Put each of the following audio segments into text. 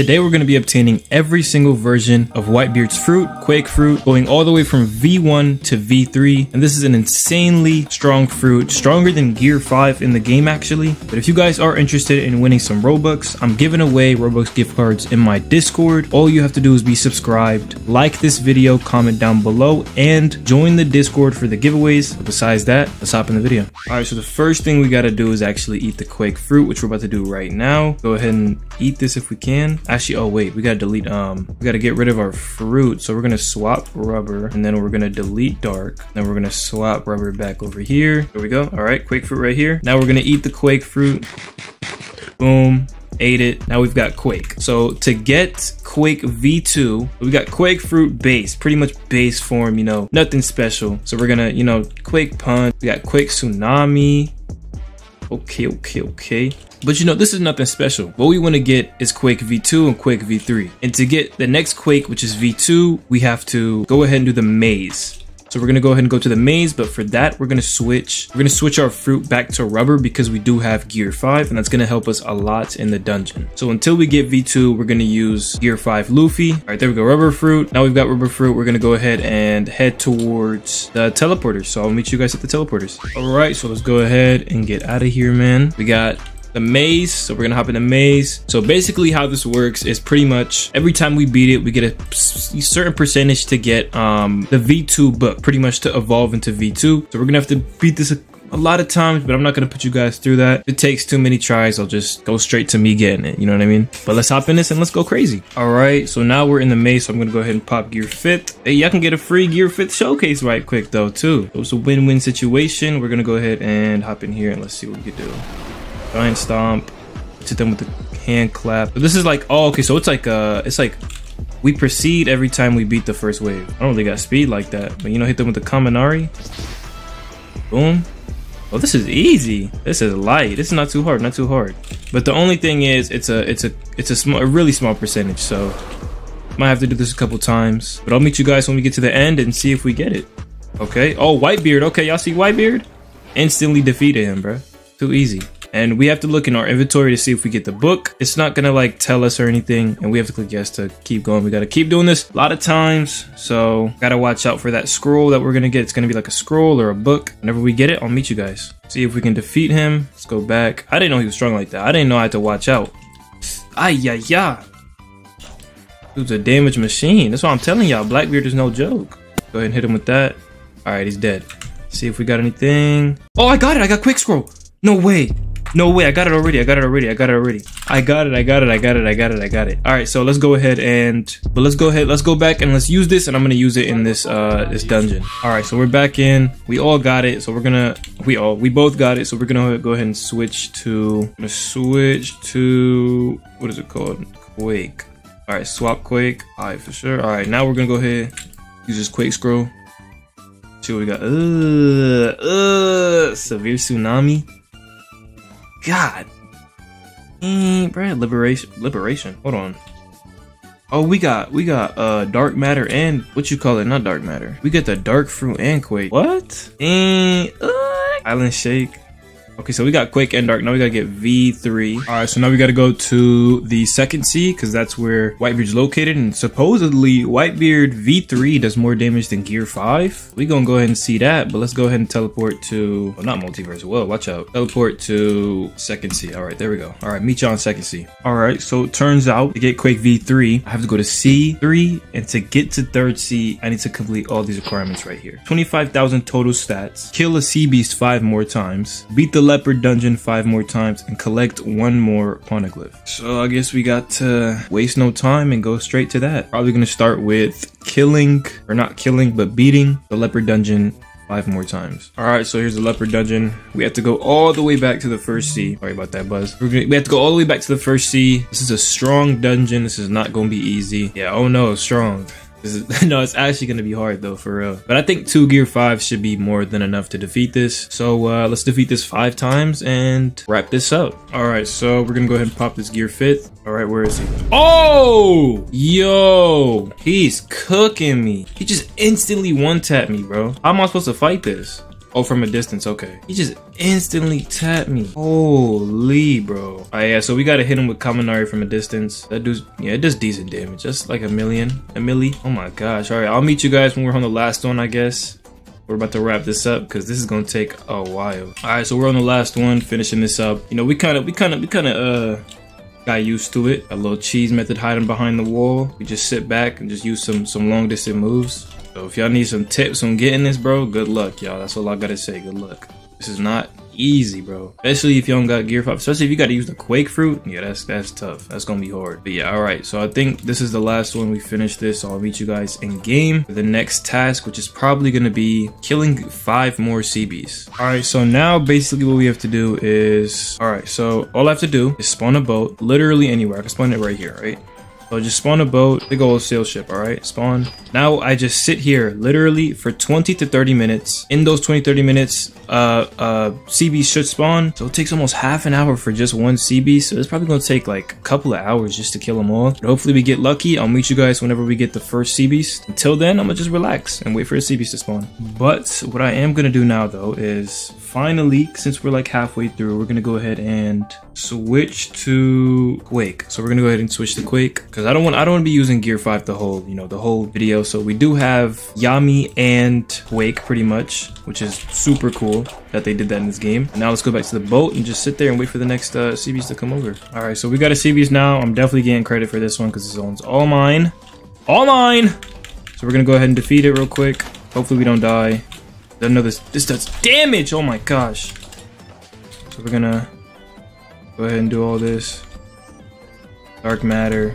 today we're going to be obtaining every single version of Whitebeard's fruit, Quake fruit, going all the way from V1 to V3. And this is an insanely strong fruit, stronger than Gear 5 in the game actually. But if you guys are interested in winning some Robux, I'm giving away Robux gift cards in my Discord. All you have to do is be subscribed, like this video, comment down below, and join the Discord for the giveaways. But besides that, let's hop in the video. All right, so the first thing we got to do is actually eat the Quake fruit, which we're about to do right now. Go ahead and eat this if we can. Actually, oh wait, we gotta delete, um, we gotta get rid of our fruit. So we're gonna swap rubber and then we're gonna delete dark. Then we're gonna swap rubber back over here. There we go. All right, quake fruit right here. Now we're gonna eat the quake fruit. Boom ate it. Now we've got Quake. So to get Quake V2, we got Quake Fruit base, pretty much base form, you know, nothing special. So we're gonna, you know, Quake Punch, we got Quake Tsunami. Okay, okay, okay. But you know, this is nothing special. What we want to get is Quake V2 and Quake V3. And to get the next Quake, which is V2, we have to go ahead and do the maze. So we're gonna go ahead and go to the maze, but for that, we're gonna switch, we're gonna switch our fruit back to rubber because we do have gear five and that's gonna help us a lot in the dungeon. So until we get V2, we're gonna use gear five Luffy. All right, there we go, rubber fruit. Now we've got rubber fruit. We're gonna go ahead and head towards the teleporters. So I'll meet you guys at the teleporters. All right, so let's go ahead and get out of here, man. We got the maze. So we're gonna hop in the maze. So basically how this works is pretty much every time we beat it we get a certain percentage to get um the v2 book pretty much to evolve into v2 so we're gonna have to beat this a, lot of times but i'm not gonna put you guys through that. If it takes too many tries i'll just go straight to me getting it. You know what i mean? But let's hop in this and let's go crazy. All right so now we're in the maze so i'm gonna go ahead and pop gear fifth. Hey y'all can get a free gear fifth showcase right quick though too. It was a win-win situation. We're gonna go ahead and hop in here and let's see what we can do Giant Stomp. To them with the hand clap. This is like, oh, okay, so it's like, uh, it's like, we proceed every time we beat the first wave. I don't really got speed like that, but you know, hit them with the Kaminari. Boom. Oh, this is easy. This is light. This is not too hard, not too hard. But the only thing is, it's a, it's a, it's a small, a really small percentage. So might have to do this a couple times. But I'll meet you guys when we get to the end and see if we get it. Okay. Oh, Whitebeard. Okay, y'all see Whitebeard? Instantly defeated him, bro. Too easy and we have to look in our inventory to see if we get the book. It's not gonna like tell us or anything, and we have to click yes to keep going. We gotta keep doing this a lot of times, so gotta watch out for that scroll that we're gonna get. It's gonna be like a scroll or a book. Whenever we get it, I'll meet you guys. See if we can defeat him. Let's go back. I didn't know he was strong like that. I didn't know I had to watch out. Ay, yeah, yeah. Dude's a damage machine. That's why I'm telling y'all, Blackbeard is no joke. Go ahead and hit him with that. All right, he's dead. See if we got anything. Oh, I got it. I got Quake scroll. No way. No way, I got it already. I got it already. I got it already. I got it. I got it. I got it. I got it. I got it. All right, so let's go ahead and but let's go ahead. Let's go back and let's use this and I'm going to use it in this uh this dungeon. All right, so we're back in. We all got it. So we're going to we all we both got it. So we're going to go ahead and switch to switch to what is it called? Quake. All right, swap Quake. All right, for sure. All right, now we're going to go ahead use this Quake scroll. See what we got. Uh, uh, severe tsunami. God. Mm, liberation, liberation. Hold on. Oh, we got, we got, uh, dark matter and what you call it? Not dark matter. We got the dark fruit and quake. What? And uh, island shake. Okay, so we got Quake and Dark. Now we gotta get V3. All right, so now we gotta go to the second sea because that's where Whitebeard's located. And supposedly Whitebeard V3 does more damage than Gear 5. We gonna go ahead and see that, but let's go ahead and teleport to, well, not multiverse. Well, watch out. Teleport to second sea. All right, there we go. All right, meet y'all on second sea. All right, so it turns out to get Quake V3, I have to go to C3. And to get to third sea, I need to complete all these requirements right here. 25,000 total stats. Kill a sea beast five more times. Beat the leopard dungeon five more times and collect one more poneglyph. So I guess we got to waste no time and go straight to that. Probably gonna start with killing, or not killing, but beating the leopard dungeon five more times. All right, so here's the leopard dungeon. We have to go all the way back to the first sea. Sorry about that, Buzz. Gonna, we have to go all the way back to the first sea. This is a strong dungeon. This is not gonna be easy. Yeah, oh no, strong. Is, no, it's actually going to be hard though, for real. But I think two gear five should be more than enough to defeat this. So uh, let's defeat this five times and wrap this up. All right, so we're going to go ahead and pop this gear fifth. All right, where is he? Oh, yo, he's cooking me. He just instantly one tapped me, bro. How am I supposed to fight this? Oh, from a distance. Okay. He just instantly tapped me. Holy, bro. Right, yeah. So we gotta hit him with Kaminari from a distance. That dude's yeah, it does decent damage. Just like a million, a milli. Oh my gosh. All right, I'll meet you guys when we're on the last one, I guess. We're about to wrap this up because this is gonna take a while. All right, so we're on the last one, finishing this up. You know, we kind of, we kind of, we kind of, uh, got used to it. A little cheese method hiding behind the wall. We just sit back and just use some some long distance moves. So if y'all need some tips on getting this, bro, good luck, y'all. That's all I gotta say. Good luck. This is not easy, bro. Especially if you don't got gear 5. Especially if you got to use the Quake Fruit. Yeah, that's that's tough. That's to be hard. But yeah, all right. So I think this is the last one. We finished this. So I'll meet you guys in game the next task, which is probably to be killing five more CBs. All right. So now basically what we have to do is, all right. So all I have to do is spawn a boat literally anywhere. I can spawn it right here, right? So just spawn a boat, big old sail ship, alright? Spawn. Now I just sit here literally for 20 to 30 minutes. In those 20, 30 minutes, uh, uh, CB should spawn. So it takes almost half an hour for just one CB. So it's probably gonna take like a couple of hours just to kill them all. But hopefully we get lucky. I'll meet you guys whenever we get the first CBs. Until then, I'm gonna just relax and wait for the CBs to spawn. But what I am gonna do now though is finally, since we're like halfway through, we're gonna go ahead and switch to Quake. So we're gonna go ahead and switch to Quake because I don't want I don't want to be using Gear 5 the whole, you know, the whole video. So we do have Yami and Quake pretty much, which is super cool that they did that in this game. Now let's go back to the boat and just sit there and wait for the next uh, CBs to come over. All right, so we got a CBs now. I'm definitely getting credit for this one because this one's all mine. All mine! So we're gonna go ahead and defeat it real quick. Hopefully we don't die. I know this this does damage. Oh my gosh. So we're gonna go ahead and do all this. Dark matter.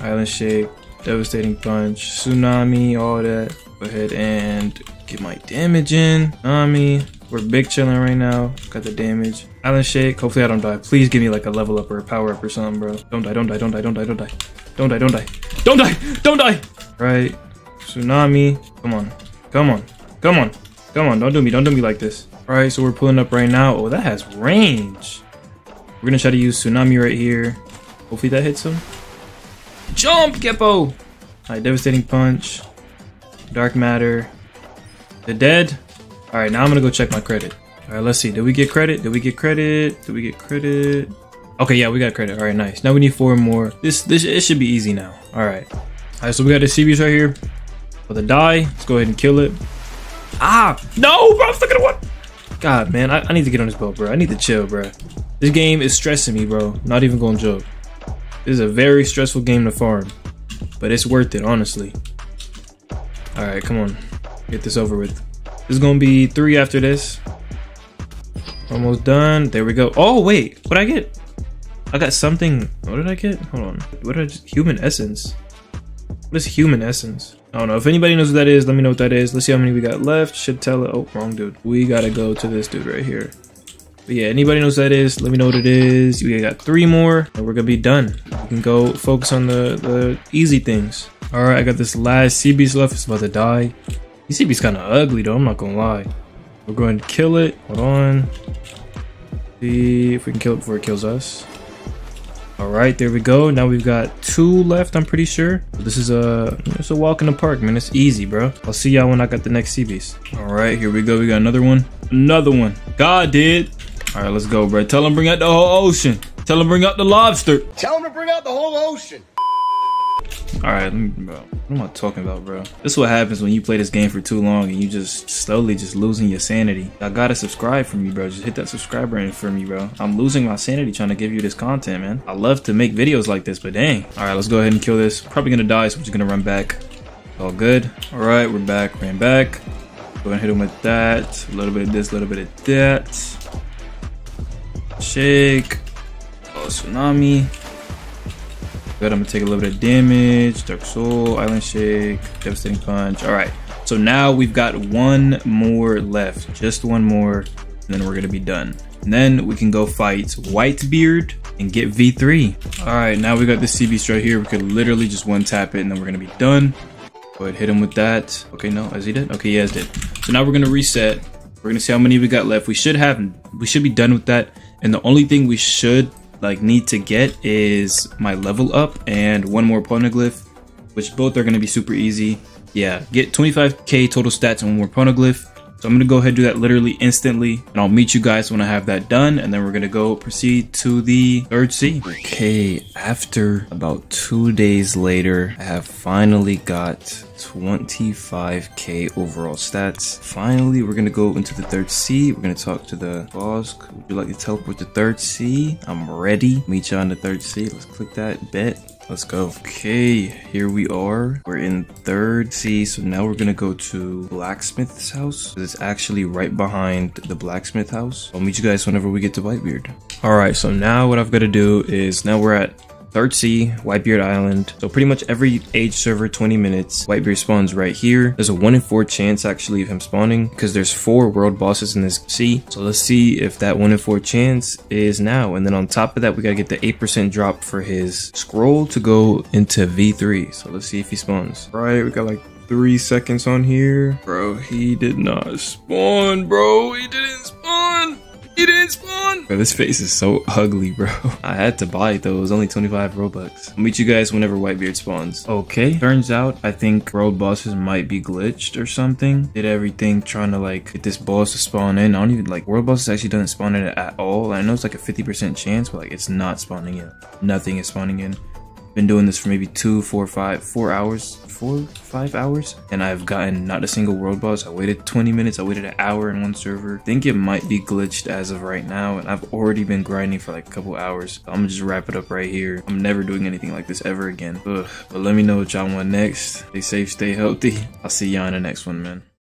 Island shake. Devastating punch. Tsunami. All that. Go ahead and get my damage in. Tsunami. We're big chilling right now. Got the damage. Island shake. Hopefully I don't die. Please give me like a level up or a power up or something, bro. Don't die. Don't die. Don't die. Don't die. Don't die. Don't die. Don't die. Don't die. Don't die. Right. Tsunami. Come on. Come on. Come on. Come on. Don't do me. Don't do me like this. All right. So we're pulling up right now. Oh, that has range. We're going to try to use Tsunami right here. Hopefully that hits him. Jump, Geppo! Alright, Devastating Punch. Dark Matter. The dead. Alright, now I'm gonna go check my credit. Alright, let's see. Did we get credit? Did we get credit? Did we get credit? Okay, yeah, we got credit. Alright, nice. Now we need four more. This this it should be easy now. Alright. Alright, so we got the CBs right here. For the die, let's go ahead and kill it. Ah! No, bro, I'm stuck in a what? God, man, I, I need to get on this boat, bro. I need to chill, bro. This game is stressing me, bro. Not even gonna joke. This is a very stressful game to farm. But it's worth it, honestly. Alright, come on. Get this over with. This is gonna be three after this. Almost done. There we go. Oh, wait. What did I get? I got something. What did I get? Hold on. What did I just... Human essence. What is human essence? I don't know. If anybody knows what that is, let me know what that is. Let's see how many we got left. Should tell it. Oh, wrong dude. We gotta go to this dude right here. But yeah, anybody knows that is, let me know what it is. We got three more, and we're gonna be done. We can go focus on the, the easy things. Alright, I got this last CBs left. It's about to die. These CBs kind of ugly though, I'm not gonna lie. We're going to kill it. Hold on. See if we can kill it before it kills us. Alright, there we go. Now we've got two left, I'm pretty sure. This is a it's a walk in the park, man. It's easy, bro. I'll see y'all when I got the next CBs. Alright, here we go. We got another one. Another one. God did. Alright, let's go, bro. Tell him bring out the whole ocean. Tell him bring out the lobster. Tell him to bring out the whole ocean. Alright, bro. What am I talking about, bro? This is what happens when you play this game for too long and you just slowly just losing your sanity. I gotta subscribe for me, bro. Just hit that subscribe button for me, bro. I'm losing my sanity trying to give you this content, man. I love to make videos like this, but dang. Alright, let's go ahead and kill this. Probably gonna die, so I'm just gonna run back. All good. Alright, we're back. Ran back. Go and hit him with that. A little bit of this, a little bit of that. Shake. Oh, tsunami. Good, I'm gonna take a little bit of damage. Dark Soul, Island Shake, Devastating Punch. All right, so now we've got one more left, just one more, and then we're gonna be done. And then we can go fight Whitebeard and get V3. All right, now we got the CB right here. We could literally just one tap it and then we're gonna be done. Go ahead, hit him with that. Okay, no, is he dead? Okay, he is dead. So now we're gonna reset. We're gonna see how many we got left. We should have, we should be done with that. And the only thing we should like need to get is my level up and one more poneglyph, which both are going to be super easy. Yeah, get 25k total stats and one more poneglyph. So I'm gonna go ahead and do that literally instantly, and I'll meet you guys when I have that done, and then we're gonna go proceed to the third sea. Okay, after about two days later, I have finally got 25k overall stats. Finally, we're gonna go into the third sea. We're gonna talk to the boss. Would you like to teleport to third sea? I'm ready. Meet you on the third sea. Let's click that bet. Let's go. Okay, here we are. We're in third sea, so now we're gonna go to blacksmith's house. It's actually right behind the blacksmith house. I'll meet you guys whenever we get to Whitebeard. All right, so now what I've got to do is now we're at Third Sea, Whitebeard Island. So pretty much every age server 20 minutes, Whitebeard spawns right here. There's a 1 in 4 chance actually of him spawning because there's 4 world bosses in this sea. So let's see if that 1 in 4 chance is now. And then on top of that, we gotta get the 8% drop for his scroll to go into V3. So let's see if he spawns. Right, we got like three seconds on here. Bro, he did not spawn, bro. He didn't spawn. He didn't spawn! Bro, this face is so ugly, bro. I had to buy it though. It was only 25 Robux. I'll meet you guys whenever Whitebeard spawns. Okay, turns out I think world bosses might be glitched or something. Did everything trying to like get this boss to spawn in. I don't even like world bosses actually doesn't spawn in at all. I know it's like a 50% chance, but like it's not spawning in. Nothing is spawning in. Been doing this for maybe two, four, five, four hours, four, five hours, and I've gotten not a single world boss. I waited 20 minutes, I waited an hour in one server. I think it might be glitched as of right now, and I've already been grinding for like a couple hours. So I'm gonna just wrap it up right here. I'm never doing anything like this ever again. Ugh. But let me know what y'all want next. Stay safe, stay healthy. I'll see y'all in the next one, man.